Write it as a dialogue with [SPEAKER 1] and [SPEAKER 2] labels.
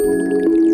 [SPEAKER 1] Música